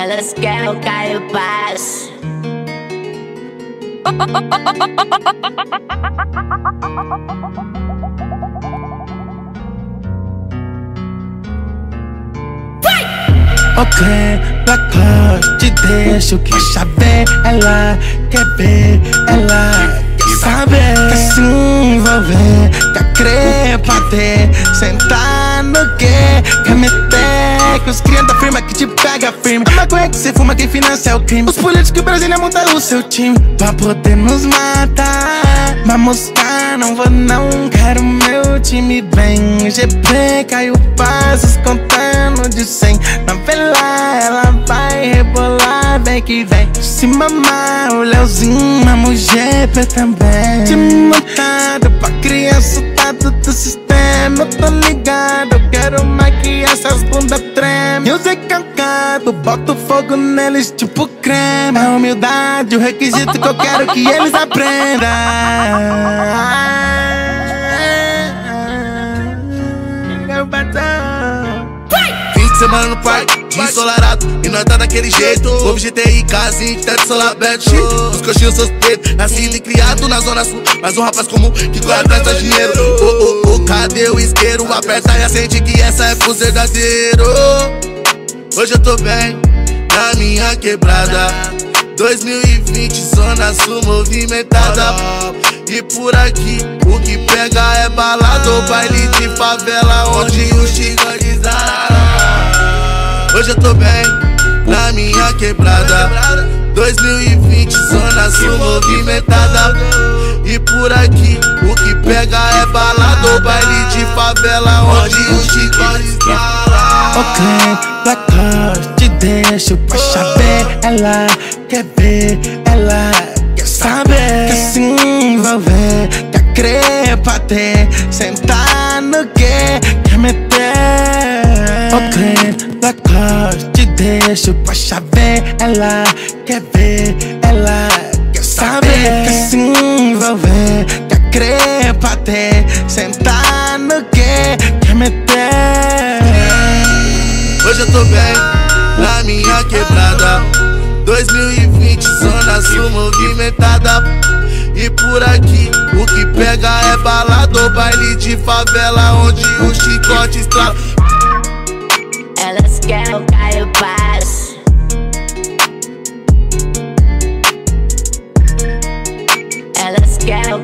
Elas querem o Caio Paz. Ok, Black Cloud, te deixo que chave ela quer ver, ela quer saber, quer se envolver, quer crer pra ter, sentar no que, os crianças afirma que te pega firme, a maconha que você fuma quem financia o crime, os políticos brasileiros montam o seu time, pra poder nos matar, mas mostrar não vou não, quero meu time bem, GP caiu passos contando de 100, na vela ela vai rebolar, vem que vem, se mamar o Leozinho, mamo o GP também, de montado pra criança tá tudo sistema, eu tô ligado, quero mais que essas bundas tremem, eu sei cancado, boto fogo neles tipo creme, é humildade o requisito que eu quero que eles aprendam. Patrão. Fim de semana no parque, ensolarado E nós tá daquele jeito. Novo GTI, casinha, teto solar Os coxinhos suspeitos Nascido e criado na zona sul. Mas um rapaz comum que corre atrás do dinheiro cadê o isqueiro? Aperta e acende que essa é pros verdadeiro Hoje eu tô bem, na minha quebrada. 2020, zona sul movimentada. E por aqui, o que pega é balada Ou baile de favela, onde os gigantes Hoje eu tô bem, na minha quebrada. 2020, zona sul movimentada. E por aqui, o que pega favela, onde os gigantes Ok, Black Card, te deixo pra chave Ela quer ver, ela quer saber Quer se envolver, quer crer pra ter. Sentar no que, quer meter? Ok, Black Card, te deixo pra chave Ela quer ver, ela quer saber Quer se envolver, quer crer pra quer meter? Hoje eu tô bem, na minha quebrada. 2020, zona sul movimentada. E por aqui, o que pega é balada Ou baile de favela, onde o chicote estrala. Elas querem o Caio Paz. Elas querem o